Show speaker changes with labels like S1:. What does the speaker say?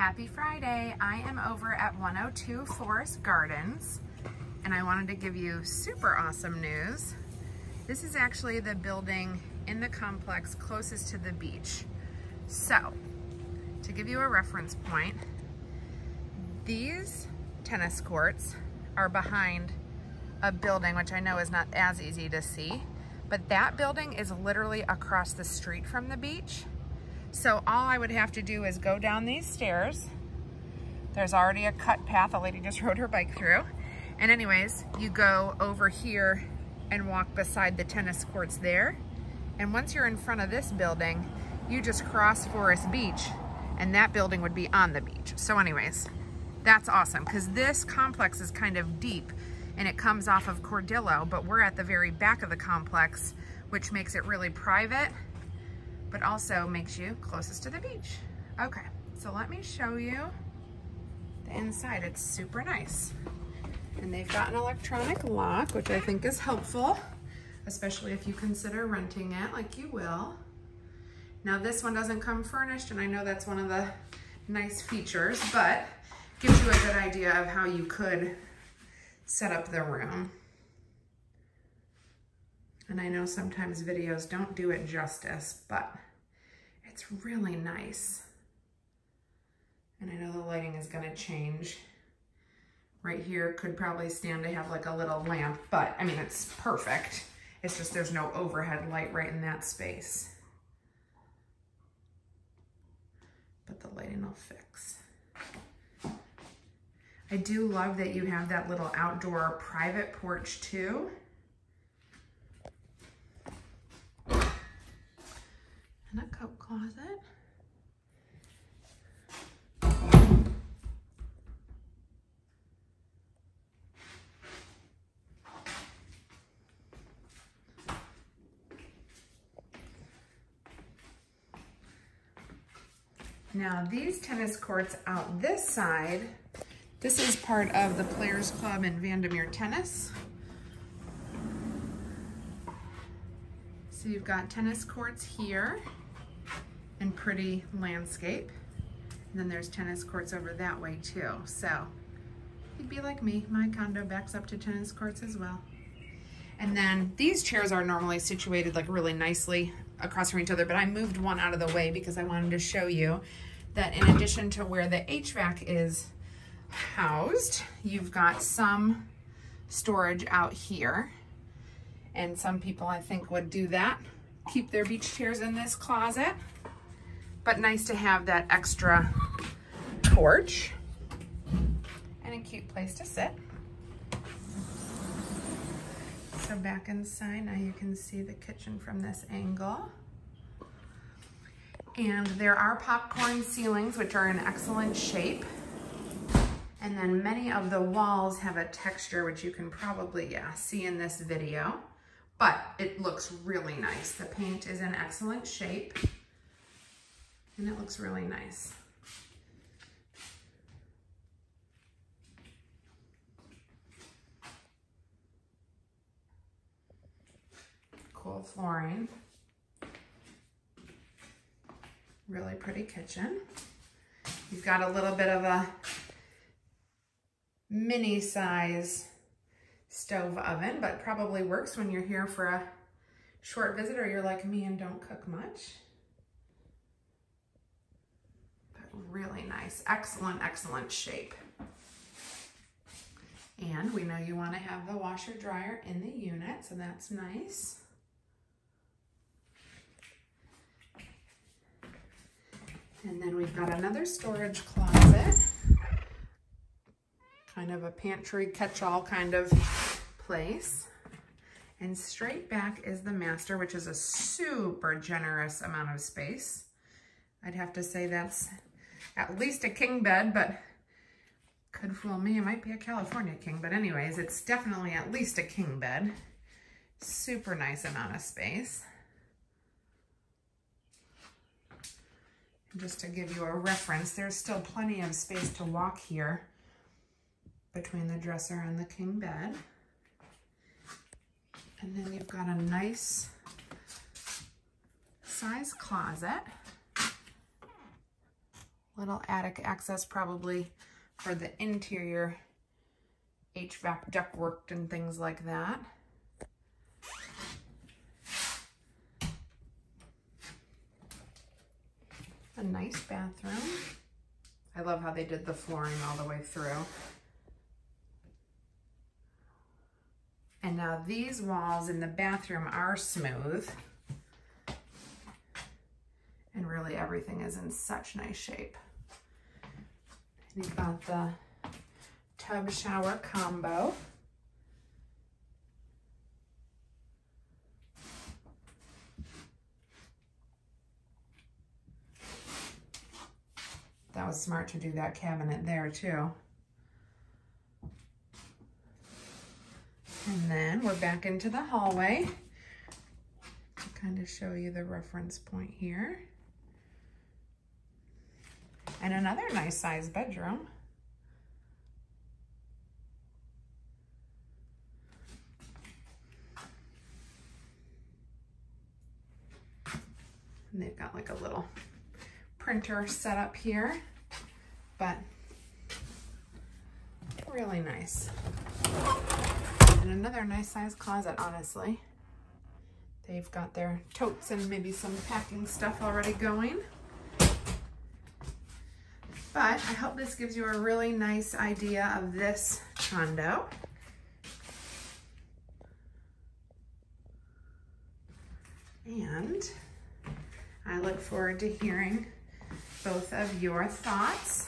S1: Happy Friday. I am over at 102 Forest Gardens and I wanted to give you super awesome news. This is actually the building in the complex closest to the beach. So, to give you a reference point, these tennis courts are behind a building, which I know is not as easy to see, but that building is literally across the street from the beach. So all I would have to do is go down these stairs. There's already a cut path. A lady just rode her bike through. And anyways, you go over here and walk beside the tennis courts there. And once you're in front of this building, you just cross Forest Beach and that building would be on the beach. So anyways, that's awesome because this complex is kind of deep and it comes off of Cordillo, but we're at the very back of the complex, which makes it really private, but also makes you closest to the beach. Okay, so let me show you the inside. It's super nice. And they've got an electronic lock, which I think is helpful, especially if you consider renting it like you will. Now this one doesn't come furnished, and I know that's one of the nice features, but gives you a good idea of how you could set up the room. And I know sometimes videos don't do it justice, but it's really nice. And I know the lighting is gonna change. Right here could probably stand to have like a little lamp, but I mean, it's perfect. It's just there's no overhead light right in that space. But the lighting will fix. I do love that you have that little outdoor private porch too. And a coat closet. Now these tennis courts out this side this is part of the Players Club in Vandermeer Tennis. So you've got tennis courts here and pretty landscape. And then there's tennis courts over that way too. So you'd be like me, my condo backs up to tennis courts as well. And then these chairs are normally situated like really nicely across from each other, but I moved one out of the way because I wanted to show you that in addition to where the HVAC is housed. You've got some storage out here. And some people I think would do that. Keep their beach chairs in this closet. But nice to have that extra porch. And a cute place to sit. So back inside, now you can see the kitchen from this angle. And there are popcorn ceilings, which are in excellent shape. And then many of the walls have a texture, which you can probably yeah, see in this video, but it looks really nice. The paint is in excellent shape and it looks really nice. Cool flooring. Really pretty kitchen. You've got a little bit of a mini size stove oven, but probably works when you're here for a short visit or you're like me and don't cook much. But really nice, excellent, excellent shape. And we know you want to have the washer dryer in the unit, so that's nice. And then we've got another storage closet kind of a pantry catch-all kind of place. And straight back is the master, which is a super generous amount of space. I'd have to say that's at least a king bed, but could fool me. It might be a California king, but anyways, it's definitely at least a king bed. Super nice amount of space. Just to give you a reference, there's still plenty of space to walk here between the dresser and the king bed. And then you've got a nice size closet. Little attic access probably for the interior HVAC ductwork and things like that. A nice bathroom. I love how they did the flooring all the way through. And now these walls in the bathroom are smooth. And really everything is in such nice shape. And You've got the tub shower combo. Was smart to do that cabinet there too. And then we're back into the hallway to kind of show you the reference point here. And another nice sized bedroom. And they've got like a little printer set up here, but really nice. And another nice size closet, honestly. They've got their totes and maybe some packing stuff already going. But I hope this gives you a really nice idea of this condo. And I look forward to hearing both of your thoughts.